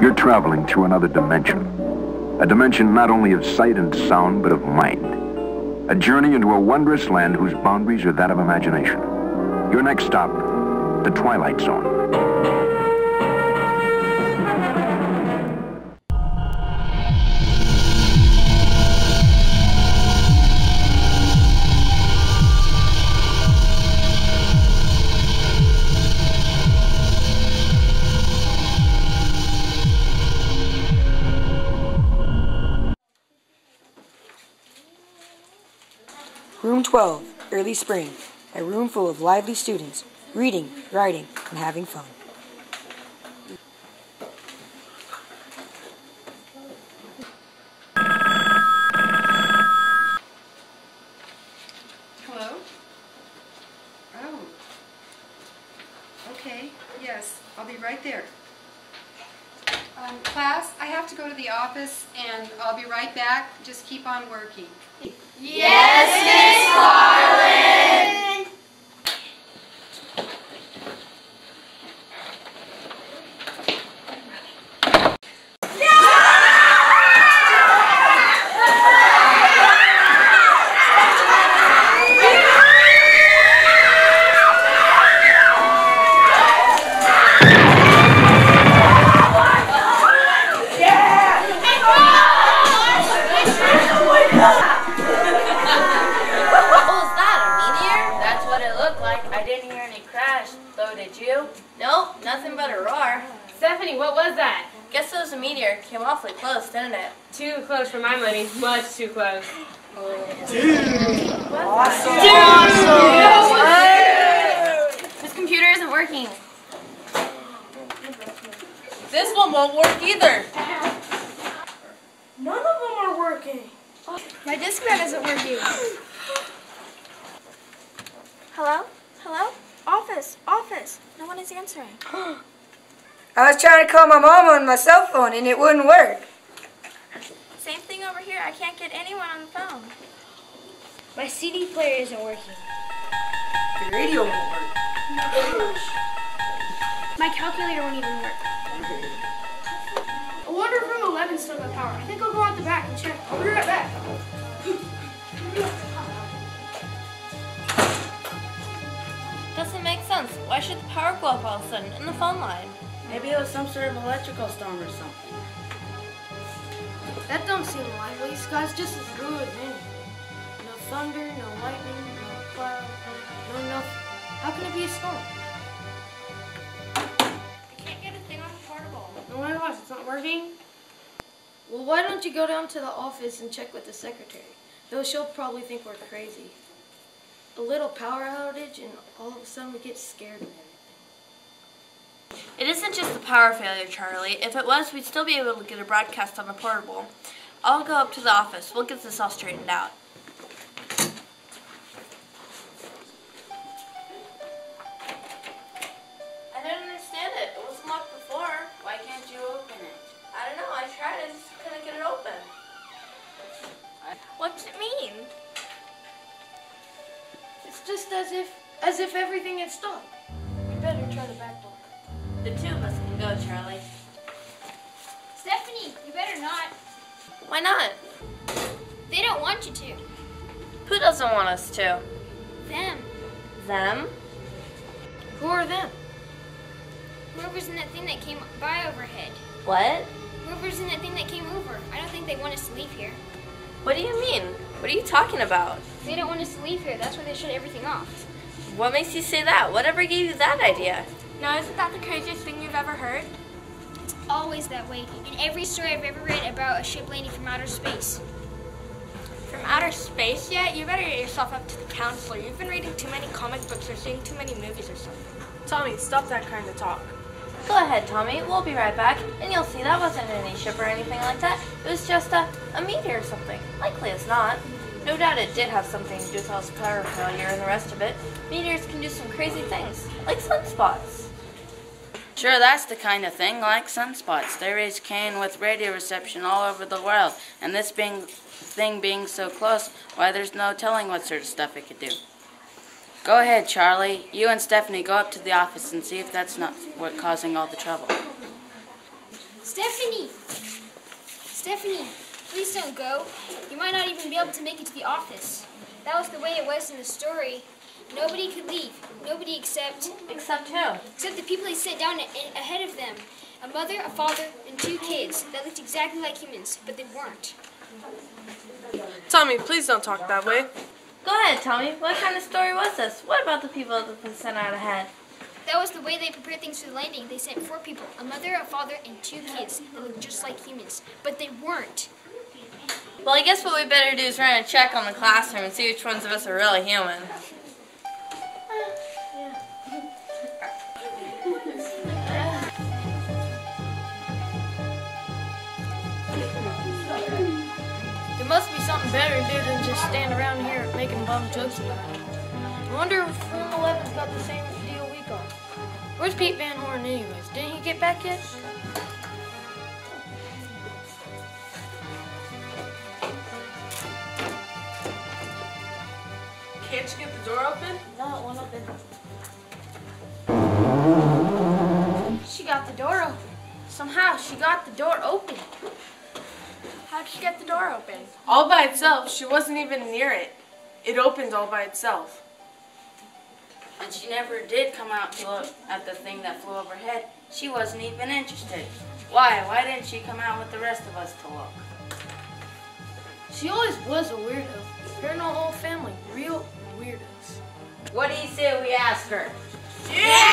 You're traveling through another dimension. A dimension not only of sight and sound, but of mind. A journey into a wondrous land whose boundaries are that of imagination. Your next stop, the Twilight Zone. Room 12, Early Spring. A room full of lively students, reading, writing, and having fun. Hello? Oh. Okay, yes, I'll be right there. Um, class, I have to go to the office and I'll be right back. Just keep on working. What though, did you? Nope, nothing but a roar. Stephanie, what was that? Guess it was a meteor. Came awfully close, didn't it? Too close for my money. Much too close. Dude! Awesome! Dude! This computer isn't working. This one won't work either. None of them are working. My Discman isn't working. Hello? Hello? Office, office. No one is answering. I was trying to call my mom on my cell phone and it wouldn't work. Same thing over here. I can't get anyone on the phone. My CD player isn't working. The radio won't work. My calculator won't even work. I wonder if room 11 still got power. I think I'll go out the back and check. I'll be right back. Doesn't make sense. Why should the power go up all of a sudden in the phone line? Maybe it was some sort of electrical storm or something. That don't seem likely. Sky's just as blue as any. No thunder, no lightning, no cloud, no nothing. How can it be a storm? I can't get a thing on the portable. Oh my gosh, it's not working? Well, why don't you go down to the office and check with the secretary? Though she'll probably think we're crazy. A little power outage and all of a sudden we get scared and everything. It isn't just the power failure, Charlie. If it was, we'd still be able to get a broadcast on the portable. I'll go up to the office. We'll get this all straightened out. I don't understand it. It wasn't locked before. Why can't you open it? I don't know. I tried. I just couldn't get it open. What's it mean? It's just as if as if everything had stopped. Better not. Why not? They don't want you to. Who doesn't want us to? Them. Them? Who are them? Whoever's in that thing that came by overhead. What? Whoever's in that thing that came over. I don't think they want us to leave here. What do you mean? What are you talking about? They don't want us to leave here. That's why they shut everything off. What makes you say that? Whatever gave you that idea? Now, isn't that the craziest thing you've ever heard? It's always that way. In every story I've ever read about a ship landing from outer space. From outer space yet? You better get yourself up to the counselor. You've been reading too many comic books or seeing too many movies or something. Tommy, stop that kind of talk. Go ahead, Tommy. We'll be right back. And you'll see that wasn't any ship or anything like that. It was just a, a meteor or something. Likely it's not. No doubt it did have something to do with all this power failure and the rest of it. Meteors can do some crazy things, like sunspots. Sure, that's the kind of thing, like sunspots. There is Cain with radio reception all over the world, and this being thing being so close, why there's no telling what sort of stuff it could do. Go ahead, Charlie. You and Stephanie go up to the office and see if that's not what causing all the trouble. Stephanie! Stephanie, please don't go. You might not even be able to make it to the office. That was the way it was in the story. Nobody could leave. Nobody except Except who? except the people they sent down ahead of them. A mother, a father, and two kids that looked exactly like humans, but they weren't. Tommy, please don't talk that way. Go ahead, Tommy. What kind of story was this? What about the people that have been sent out ahead? That was the way they prepared things for the landing. They sent four people, a mother, a father, and two kids that looked just like humans, but they weren't. Well, I guess what we better do is run a check on the classroom and see which ones of us are really human. Something better to do than just stand around here making bum jokes about it. I wonder if Room 11's got the same deal we got. Where's Pete Van Horn anyways? Didn't he get back yet? Can't you get the door open? No, it won't open. She got the door open. Somehow she got the door open. How'd she get the door open? All by itself. She wasn't even near it. It opened all by itself. And she never did come out to look at the thing that flew overhead. She wasn't even interested. Why? Why didn't she come out with the rest of us to look? She always was a weirdo. Her and the whole family, real weirdos. What do you say we ask her? Yeah!